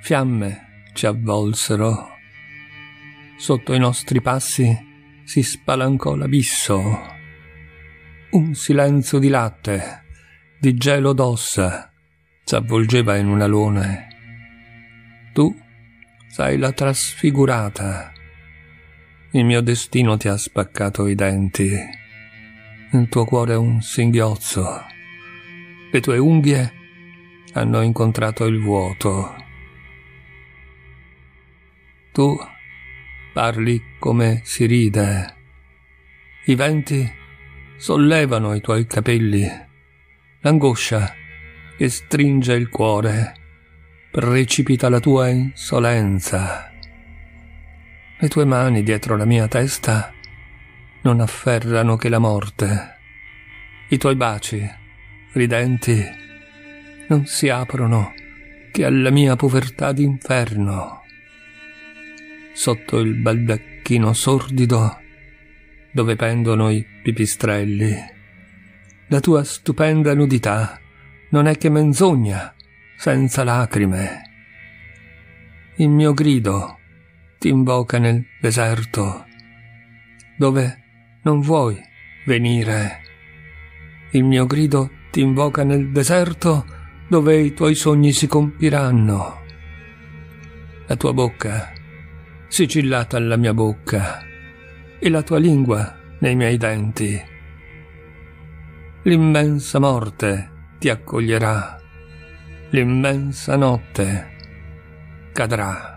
fiamme ci avvolsero. Sotto i nostri passi si spalancò l'abisso. Un silenzio di latte, di gelo d'ossa, s'avvolgeva in un alone. Tu sei la trasfigurata. Il mio destino ti ha spaccato i denti. Il tuo cuore è un singhiozzo. Le tue unghie hanno incontrato il vuoto. Tu parli come si ride. I venti sollevano i tuoi capelli. L'angoscia che stringe il cuore precipita la tua insolenza. Le tue mani dietro la mia testa non afferrano che la morte. I tuoi baci, ridenti, non si aprono che alla mia povertà d'inferno. Sotto il baldacchino sordido dove pendono i pipistrelli, la tua stupenda nudità non è che menzogna senza lacrime. Il mio grido ti invoca nel deserto dove non vuoi venire. Il mio grido ti invoca nel deserto dove i tuoi sogni si compiranno. La tua bocca sigillata alla mia bocca e la tua lingua nei miei denti. L'immensa morte ti accoglierà, l'immensa notte cadrà.